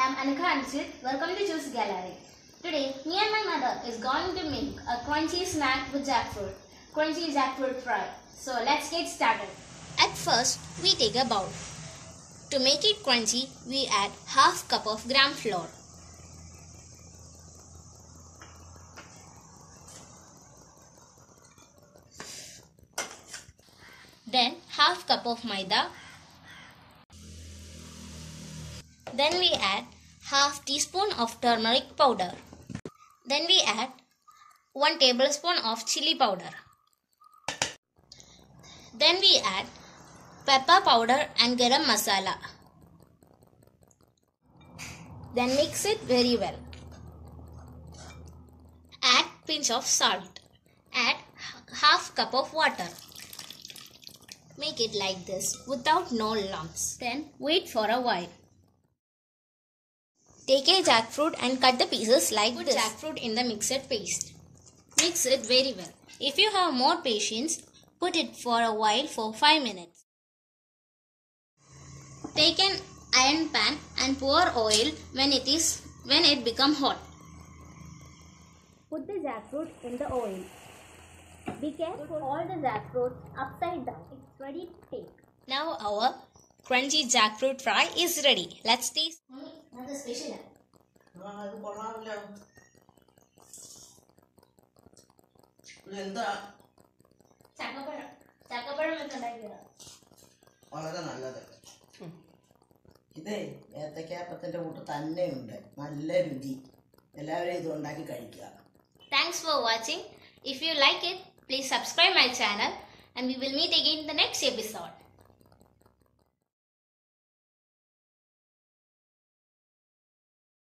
I am Anagha Anujith. Welcome to Juice Gallery. Today, me and my mother is going to make a crunchy snack with jackfruit. Crunchy jackfruit fry. So let's get started. At first, we take a bowl. To make it crunchy, we add half cup of gram flour. Then half cup of maida then we add half teaspoon of turmeric powder. Then we add 1 tablespoon of chili powder. Then we add pepper powder and garam masala. Then mix it very well. Add pinch of salt. Add half cup of water. Make it like this without no lumps. Then wait for a while. Take a jackfruit and cut the pieces like Put this. jackfruit in the mixed paste. Mix it very well. If you have more patience, put it for a while for 5 minutes. Take an iron pan and pour oil when it is when it become hot. Put the jackfruit in the oil. Be careful Put all the jackfruit upside down. It's ready to take. Now our crunchy jackfruit fry is ready. Let's taste. അത് സ്പെഷ്യലാണ് വളരെ നല്ലത്. ഇത് ഏത്തക്കാപ്പത്തിന്റെ കൂട്ട് തന്നെയുണ്ട്. നല്ല രുചി. എല്ലാവരും ഇത് ഉണ്ടാക്കി കഴിക്കുക. Thanks for watching if you like it please subscribe my channel and we will meet again the next episode